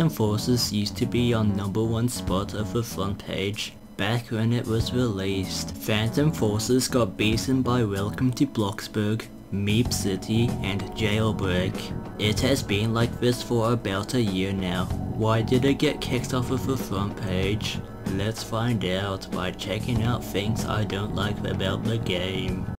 Phantom Forces used to be on number one spot of the front page back when it was released. Phantom Forces got beaten by Welcome to Bloxburg, Meep City, and Jailbreak. It has been like this for about a year now. Why did it get kicked off of the front page? Let's find out by checking out things I don't like about the game.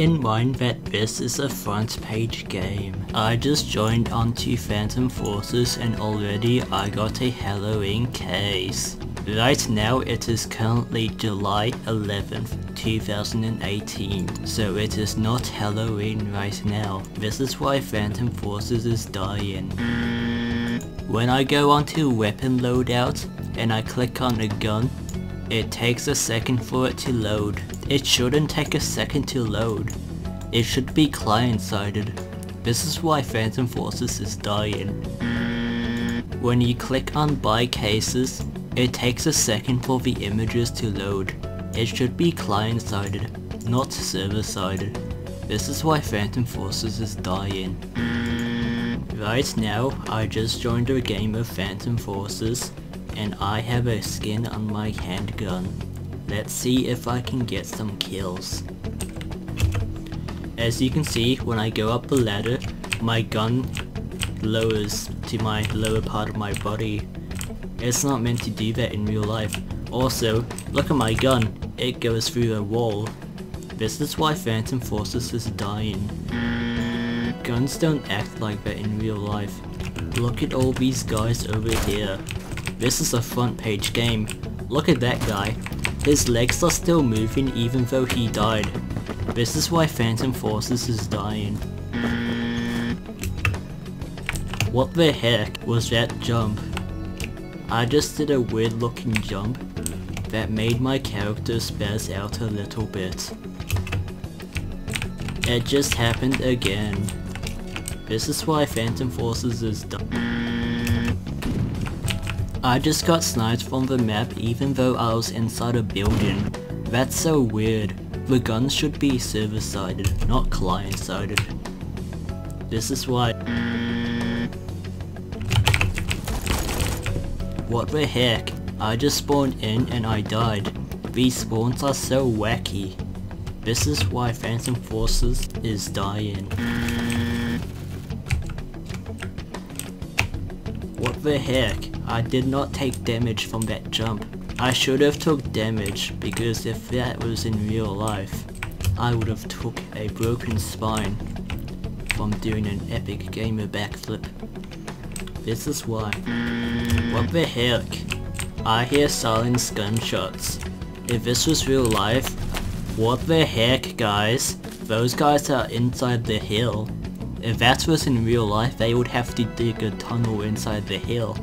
In mind that this is a front page game. I just joined onto Phantom Forces and already I got a Halloween case. Right now it is currently July 11th, 2018, so it is not Halloween right now. This is why Phantom Forces is dying. When I go onto weapon loadout and I click on a gun, it takes a second for it to load. It shouldn't take a second to load. It should be client-sided. This is why Phantom Forces is dying. When you click on buy cases, it takes a second for the images to load. It should be client-sided, not server-sided. This is why Phantom Forces is dying. Right now, I just joined a game of Phantom Forces, and I have a skin on my handgun. Let's see if I can get some kills. As you can see, when I go up the ladder, my gun lowers to my lower part of my body. It's not meant to do that in real life. Also, look at my gun, it goes through a wall. This is why Phantom Forces is dying. Guns don't act like that in real life. Look at all these guys over here. This is a front page game. Look at that guy. His legs are still moving even though he died. This is why Phantom Forces is dying. What the heck was that jump? I just did a weird looking jump that made my character spaz out a little bit. It just happened again. This is why Phantom Forces is dying. I just got sniped from the map even though I was inside a building. That's so weird. The guns should be server-sided, not client-sided. This is why... What the heck? I just spawned in and I died. These spawns are so wacky. This is why Phantom Forces is dying. What the heck? I did not take damage from that jump. I should have took damage because if that was in real life, I would have took a broken spine from doing an epic gamer backflip. This is why. What the heck? I hear silent gunshots. If this was real life, what the heck guys? Those guys are inside the hill. If that was in real life, they would have to dig a tunnel inside the hill,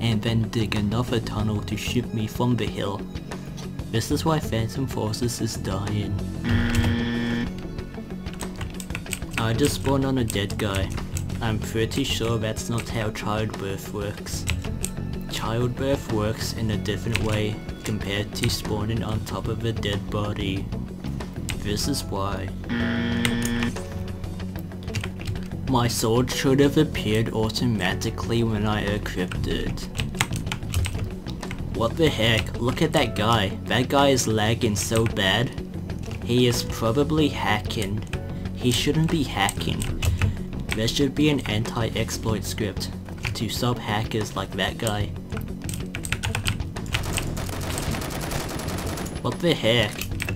and then dig another tunnel to shoot me from the hill. This is why Phantom Forces is dying. I just spawned on a dead guy. I'm pretty sure that's not how childbirth works. Childbirth works in a different way compared to spawning on top of a dead body. This is why. My sword should have appeared automatically when I equipped it. What the heck? Look at that guy. That guy is lagging so bad. He is probably hacking. He shouldn't be hacking. There should be an anti-exploit script to stop hackers like that guy. What the heck?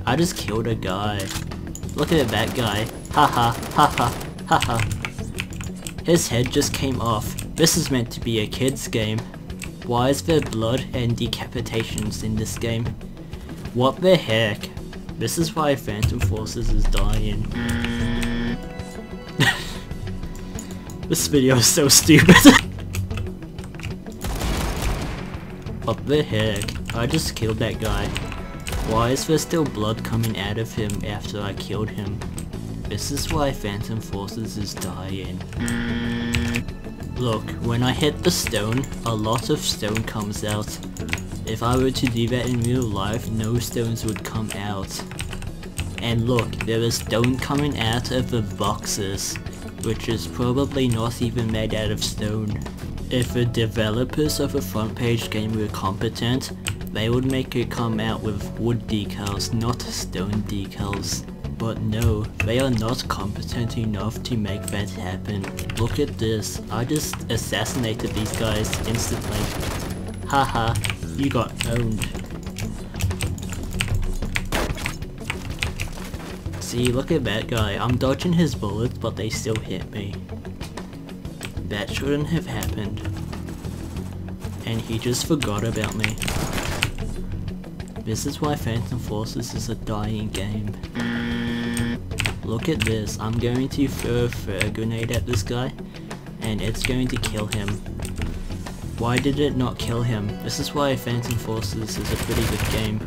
I just killed a guy. Look at that guy. Haha, haha, haha. His head just came off. This is meant to be a kid's game. Why is there blood and decapitations in this game? What the heck? This is why Phantom Forces is dying. this video is so stupid. what the heck? I just killed that guy. Why is there still blood coming out of him after I killed him? This is why Phantom Forces is dying. Mm. Look, when I hit the stone, a lot of stone comes out. If I were to do that in real life, no stones would come out. And look, there is stone coming out of the boxes, which is probably not even made out of stone. If the developers of a front page game were competent, they would make it come out with wood decals, not stone decals. But no, they are not competent enough to make that happen. Look at this, I just assassinated these guys instantly. Haha, you got owned. See, look at that guy. I'm dodging his bullets, but they still hit me. That shouldn't have happened. And he just forgot about me. This is why Phantom Forces is a dying game. Look at this. I'm going to throw a grenade at this guy, and it's going to kill him. Why did it not kill him? This is why Phantom Forces is a pretty good game.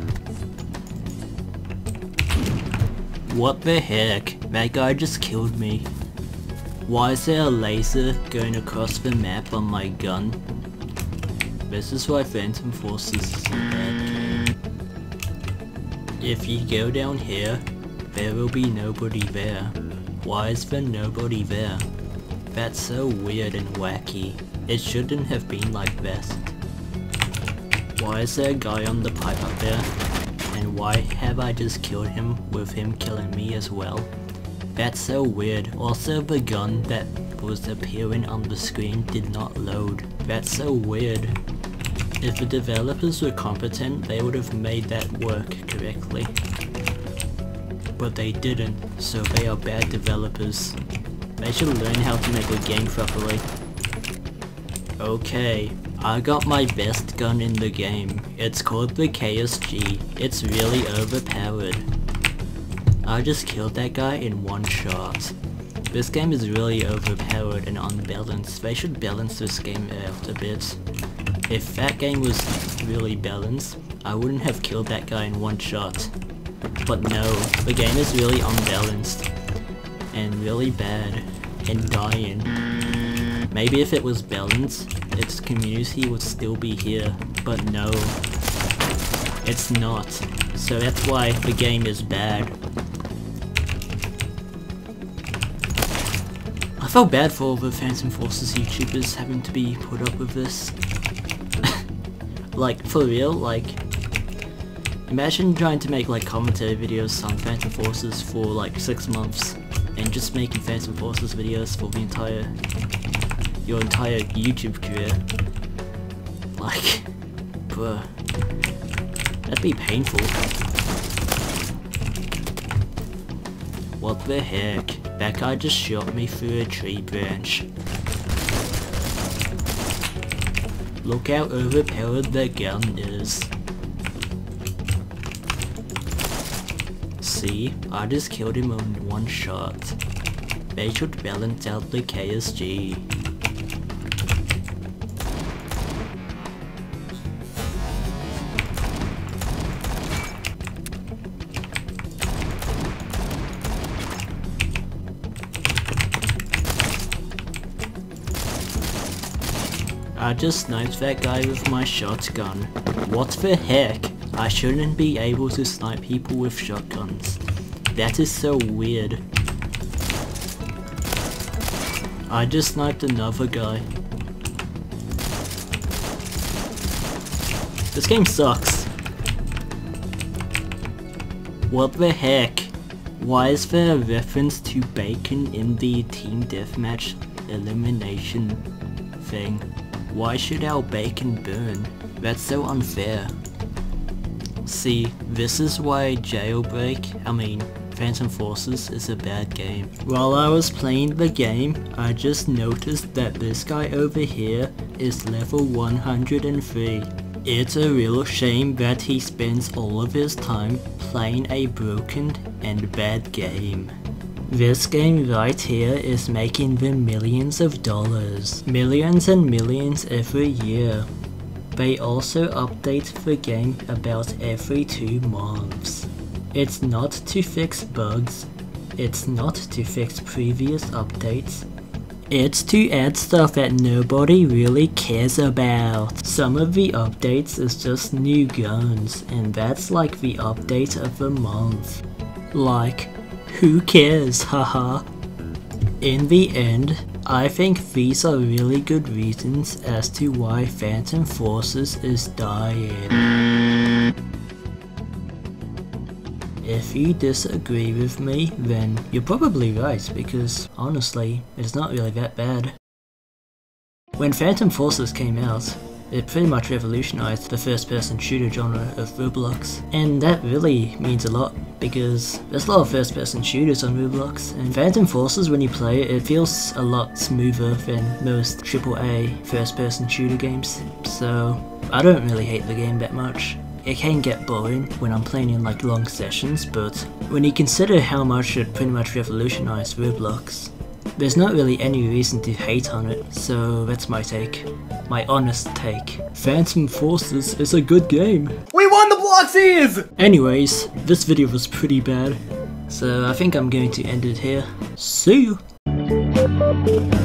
What the heck? That guy just killed me. Why is there a laser going across the map on my gun? This is why Phantom Forces is a bad game. If you go down here, there will be nobody there. Why is there nobody there? That's so weird and wacky. It shouldn't have been like this. Why is there a guy on the pipe up there? And why have I just killed him with him killing me as well? That's so weird. Also the gun that was appearing on the screen did not load. That's so weird. If the developers were competent, they would have made that work correctly. But they didn't, so they are bad developers. They should learn how to make a game properly. Okay, I got my best gun in the game. It's called the KSG. It's really overpowered. I just killed that guy in one shot. This game is really overpowered and unbalanced. They should balance this game out a bit. If that game was really balanced, I wouldn't have killed that guy in one shot. But no, the game is really unbalanced. And really bad. And dying. Maybe if it was balanced, its community would still be here, but no. It's not. So that's why the game is bad. I felt bad for all the Phantom Forces YouTubers having to be put up with this. like, for real, like, imagine trying to make like commentary videos on Phantom Forces for like 6 months and just making Phantom Forces videos for the entire your entire YouTube career. Like, bruh. That'd be painful. What the heck? That guy just shot me through a tree branch. Look how overpowered that gun is. See, I just killed him in one shot. They should balance out the KSG. I just sniped that guy with my shotgun. What the heck? I shouldn't be able to snipe people with shotguns. That is so weird. I just sniped another guy. This game sucks. What the heck? Why is there a reference to bacon in the team deathmatch elimination thing? Why should our bacon burn? That's so unfair. See, this is why Jailbreak, I mean, Phantom Forces is a bad game. While I was playing the game, I just noticed that this guy over here is level 103. It's a real shame that he spends all of his time playing a broken and bad game. This game right here is making them millions of dollars. Millions and millions every year. They also update the game about every two months. It's not to fix bugs, it's not to fix previous updates, It's to add stuff that nobody really cares about. Some of the updates is just new guns, and that's like the update of the month. Like, who cares, haha. In the end, I think these are really good reasons as to why Phantom Forces is dying. If you disagree with me, then you're probably right because honestly, it's not really that bad. When Phantom Forces came out, it pretty much revolutionized the first person shooter genre of Roblox. And that really means a lot because there's a lot of first person shooters on Roblox and Phantom Forces when you play it, it feels a lot smoother than most AAA first person shooter games. So I don't really hate the game that much. It can get boring when I'm playing in like long sessions, but when you consider how much it pretty much revolutionized Roblox, there's not really any reason to hate on it, so that's my take. My honest take. Phantom Forces is a good game. We won the Bloxies! Anyways, this video was pretty bad, so I think I'm going to end it here. See you!